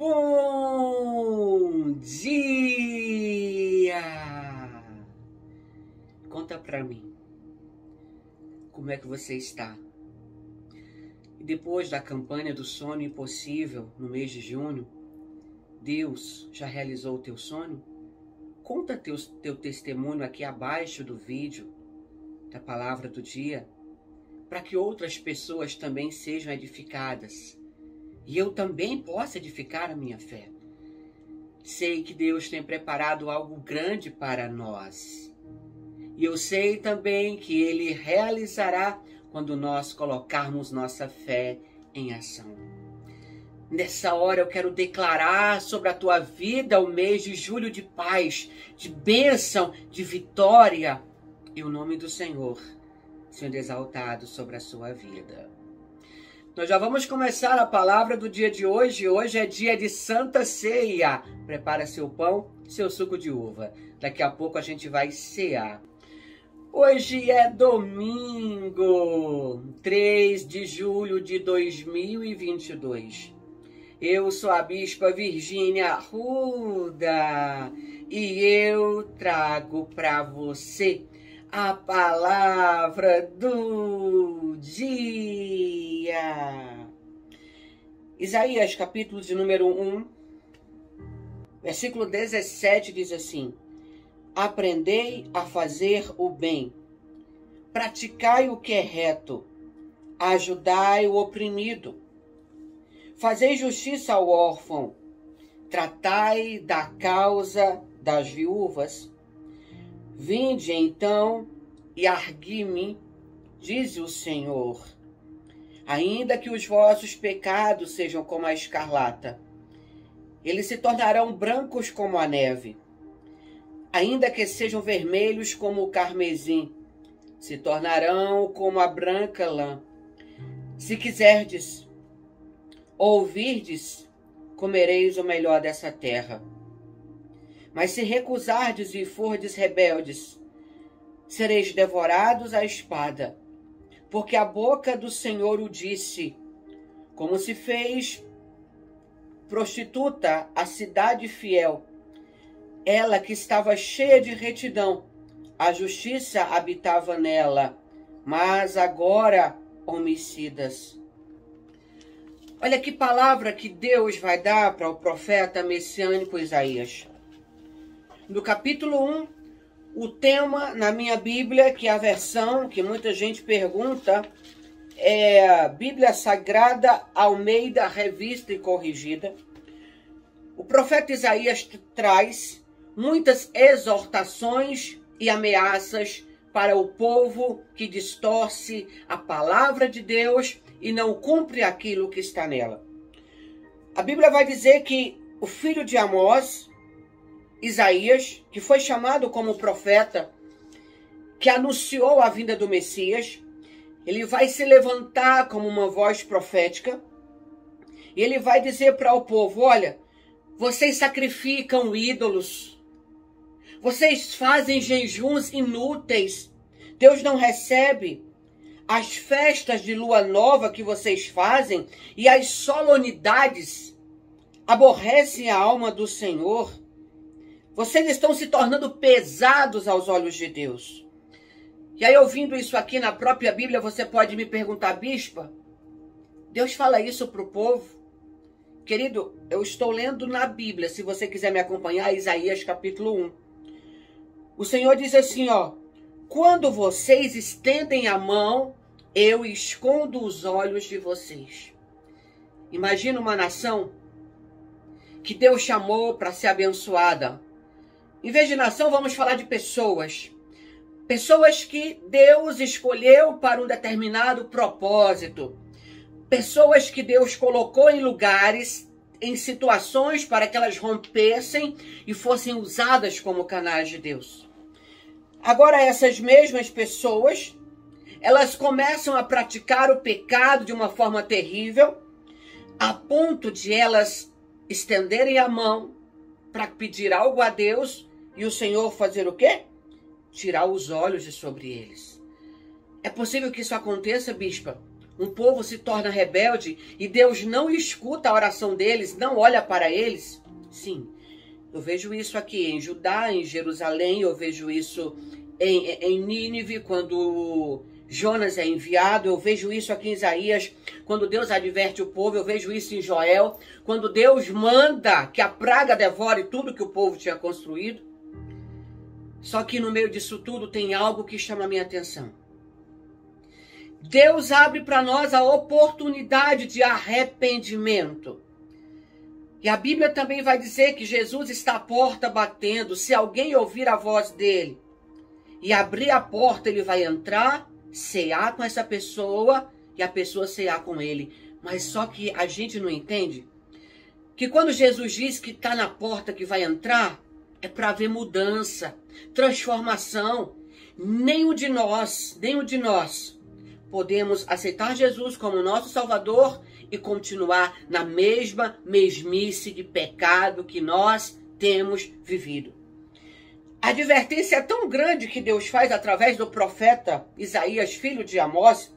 Bom dia! Conta pra mim, como é que você está? E depois da campanha do sonho impossível no mês de junho, Deus já realizou o teu sonho? Conta teu, teu testemunho aqui abaixo do vídeo da palavra do dia, para que outras pessoas também sejam edificadas e eu também possa edificar a minha fé. Sei que Deus tem preparado algo grande para nós. E eu sei também que Ele realizará quando nós colocarmos nossa fé em ação. Nessa hora eu quero declarar sobre a tua vida o mês de julho de paz, de bênção, de vitória. E o nome do Senhor sendo exaltado sobre a sua vida. Nós já vamos começar a palavra do dia de hoje. Hoje é dia de Santa Ceia. Prepara seu pão, seu suco de uva. Daqui a pouco a gente vai cear. Hoje é domingo, 3 de julho de 2022. Eu sou a Bispa Virgínia Arruda e eu trago para você a palavra do dia. Isaías, capítulo de número 1, versículo 17 diz assim: Aprendei a fazer o bem, praticai o que é reto, ajudai o oprimido, fazei justiça ao órfão, tratai da causa das viúvas Vinde então e argui-me, diz o Senhor. Ainda que os vossos pecados sejam como a escarlata, eles se tornarão brancos como a neve. Ainda que sejam vermelhos como o carmesim, se tornarão como a branca lã. Se quiserdes, ouvirdes, comereis o melhor dessa terra. Mas se recusardes e fordes rebeldes, sereis devorados à espada. Porque a boca do Senhor o disse, como se fez prostituta a cidade fiel, ela que estava cheia de retidão, a justiça habitava nela, mas agora homicidas. Olha que palavra que Deus vai dar para o profeta messiânico Isaías no capítulo 1, o tema na minha Bíblia, que é a versão que muita gente pergunta, é Bíblia Sagrada Almeida Revista e Corrigida. O profeta Isaías traz muitas exortações e ameaças para o povo que distorce a palavra de Deus e não cumpre aquilo que está nela. A Bíblia vai dizer que o filho de Amós, Isaías, que foi chamado como profeta, que anunciou a vinda do Messias, ele vai se levantar como uma voz profética e ele vai dizer para o povo: olha, vocês sacrificam ídolos, vocês fazem jejuns inúteis, Deus não recebe as festas de lua nova que vocês fazem e as solenidades aborrecem a alma do Senhor. Vocês estão se tornando pesados aos olhos de Deus. E aí, ouvindo isso aqui na própria Bíblia, você pode me perguntar, bispa, Deus fala isso para o povo? Querido, eu estou lendo na Bíblia, se você quiser me acompanhar, Isaías capítulo 1. O Senhor diz assim, ó: Quando vocês estendem a mão, eu escondo os olhos de vocês. Imagina uma nação que Deus chamou para ser abençoada, em vez de nação, vamos falar de pessoas. Pessoas que Deus escolheu para um determinado propósito. Pessoas que Deus colocou em lugares, em situações para que elas rompessem e fossem usadas como canais de Deus. Agora, essas mesmas pessoas, elas começam a praticar o pecado de uma forma terrível, a ponto de elas estenderem a mão para pedir algo a Deus e o Senhor fazer o quê? Tirar os olhos de sobre eles. É possível que isso aconteça, bispa? um povo se torna rebelde e Deus não escuta a oração deles, não olha para eles? Sim, eu vejo isso aqui em Judá, em Jerusalém, eu vejo isso em, em Nínive, quando Jonas é enviado, eu vejo isso aqui em Isaías, quando Deus adverte o povo, eu vejo isso em Joel, quando Deus manda que a praga devore tudo que o povo tinha construído. Só que no meio disso tudo tem algo que chama a minha atenção. Deus abre para nós a oportunidade de arrependimento. E a Bíblia também vai dizer que Jesus está à porta batendo. Se alguém ouvir a voz dele e abrir a porta, ele vai entrar, cear com essa pessoa e a pessoa cear com ele. Mas só que a gente não entende que quando Jesus diz que está na porta que vai entrar, é para ver mudança, transformação. Nenhum de nós, nenhum de nós podemos aceitar Jesus como nosso Salvador e continuar na mesma mesmice de pecado que nós temos vivido. A advertência é tão grande que Deus faz através do profeta Isaías, filho de Amós,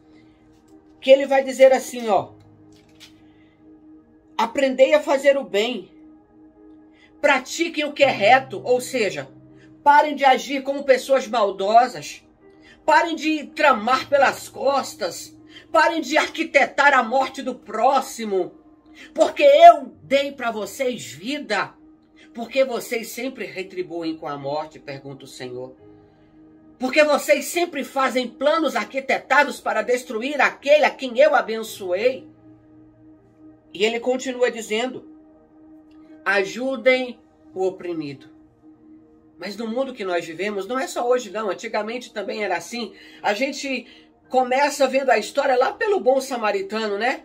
que ele vai dizer assim, ó: Aprendei a fazer o bem. Pratiquem o que é reto, ou seja, parem de agir como pessoas maldosas. Parem de tramar pelas costas. Parem de arquitetar a morte do próximo. Porque eu dei para vocês vida. Porque vocês sempre retribuem com a morte, pergunta o Senhor. Porque vocês sempre fazem planos arquitetados para destruir aquele a quem eu abençoei. E ele continua dizendo: ajudem o oprimido. Mas no mundo que nós vivemos, não é só hoje, não. Antigamente também era assim. A gente começa vendo a história lá pelo bom samaritano, né?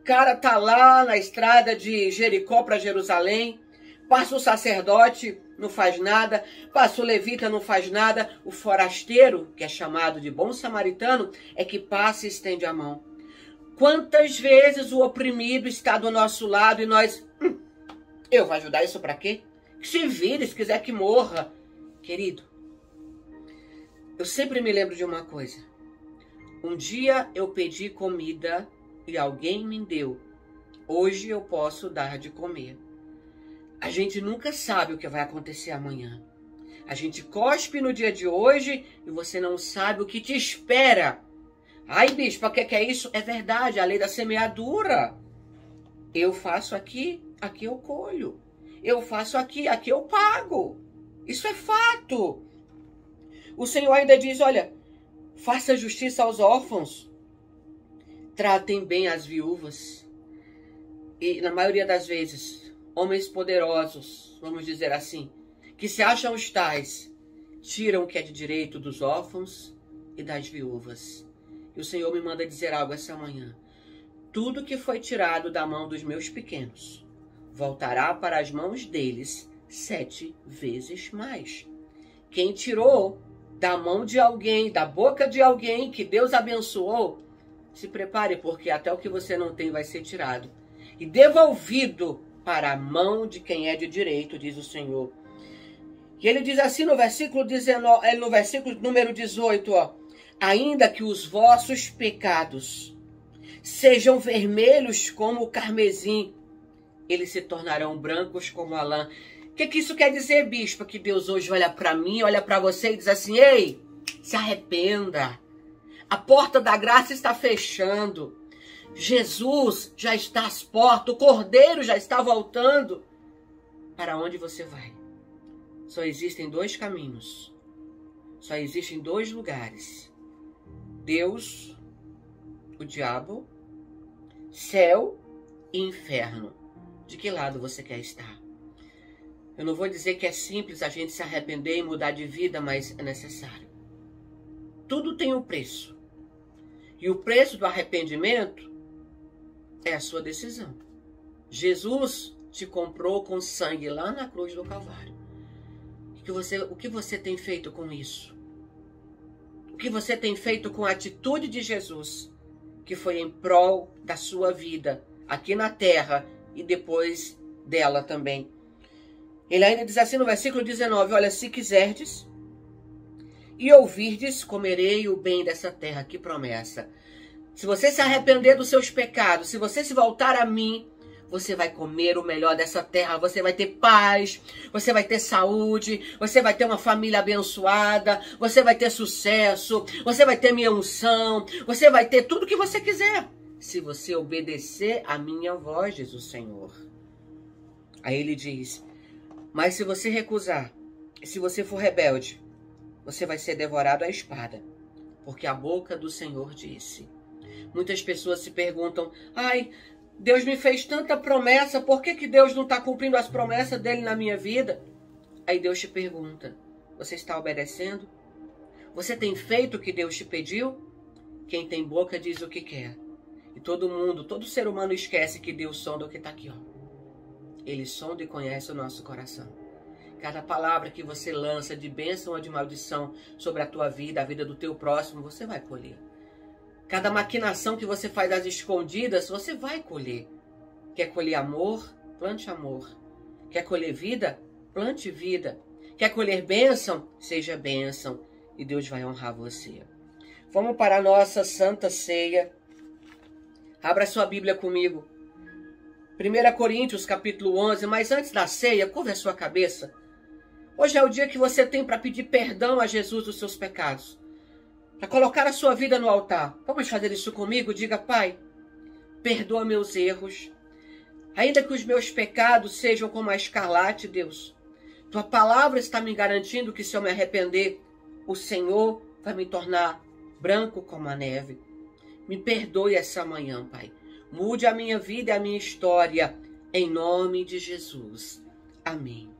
O cara tá lá na estrada de Jericó para Jerusalém. Passa o sacerdote, não faz nada. Passa o levita, não faz nada. O forasteiro, que é chamado de bom samaritano, é que passa e estende a mão. Quantas vezes o oprimido está do nosso lado e nós. Hum, eu vou ajudar isso para quê? Que se vire, se quiser que morra. Querido, eu sempre me lembro de uma coisa. Um dia eu pedi comida e alguém me deu. Hoje eu posso dar de comer. A gente nunca sabe o que vai acontecer amanhã. A gente cospe no dia de hoje e você não sabe o que te espera. Ai, bispo, o que, que é isso? É verdade, a lei da semeadura. Eu faço aqui, aqui eu colho. Eu faço aqui, aqui eu pago. Isso é fato. O Senhor ainda diz: olha, faça justiça aos órfãos, tratem bem as viúvas. E na maioria das vezes, homens poderosos, vamos dizer assim, que se acham os tais, tiram o que é de direito dos órfãos e das viúvas. E o Senhor me manda dizer algo essa manhã. Tudo que foi tirado da mão dos meus pequenos, voltará para as mãos deles sete vezes mais. Quem tirou da mão de alguém, da boca de alguém que Deus abençoou, se prepare, porque até o que você não tem vai ser tirado e devolvido para a mão de quem é de direito, diz o Senhor. E ele diz assim no versículo 19, é, no versículo número 18, ó, ainda que os vossos pecados sejam vermelhos como o carmesim, eles se tornarão brancos como a lã. O que, que isso quer dizer, bispo? Que Deus hoje olha para mim, olha para você e diz assim: ei, se arrependa. A porta da graça está fechando. Jesus já está às portas, o cordeiro já está voltando. Para onde você vai? Só existem dois caminhos. Só existem dois lugares: Deus, o diabo, céu e inferno de que lado você quer estar. Eu não vou dizer que é simples a gente se arrepender e mudar de vida, mas é necessário. Tudo tem um preço. E o preço do arrependimento é a sua decisão. Jesus te comprou com sangue lá na cruz do Calvário. Que você, o que você tem feito com isso? O que você tem feito com a atitude de Jesus, que foi em prol da sua vida aqui na terra e depois dela também. Ele ainda diz assim no versículo 19: Olha, se quiserdes e ouvirdes, comerei o bem dessa terra. Que promessa! Se você se arrepender dos seus pecados, se você se voltar a mim, você vai comer o melhor dessa terra, você vai ter paz, você vai ter saúde, você vai ter uma família abençoada, você vai ter sucesso, você vai ter minha unção, você vai ter tudo que você quiser, se você obedecer a minha voz, diz o Senhor. Aí ele diz: Mas se você recusar, se você for rebelde, você vai ser devorado à espada, porque a boca do Senhor disse. Muitas pessoas se perguntam: ai, Deus me fez tanta promessa, por que, que Deus não está cumprindo as promessas dele na minha vida? Aí Deus te pergunta: você está obedecendo? Você tem feito o que Deus te pediu? Quem tem boca diz o que quer. E todo mundo, todo ser humano esquece que Deus sonda o que está aqui, ó. Ele sonda e conhece o nosso coração. Cada palavra que você lança de bênção ou de maldição sobre a tua vida, a vida do teu próximo, você vai colher. Cada maquinação que você faz às escondidas, você vai colher. Quer colher amor? Plante amor. Quer colher vida? Plante vida. Quer colher bênção? Seja bênção. E Deus vai honrar você. Vamos para a nossa santa ceia. Abra sua Bíblia comigo. 1 Coríntios capítulo 11. Mas antes da ceia, curva a sua cabeça. Hoje é o dia que você tem para pedir perdão a Jesus dos seus pecados para colocar a sua vida no altar. Vamos fazer isso comigo? Diga, Pai, perdoa meus erros. Ainda que os meus pecados sejam como a escarlate, Deus, tua palavra está me garantindo que se eu me arrepender, o Senhor vai me tornar branco como a neve. Me perdoe essa manhã, Pai. Mude a minha vida e a minha história, em nome de Jesus. Amém.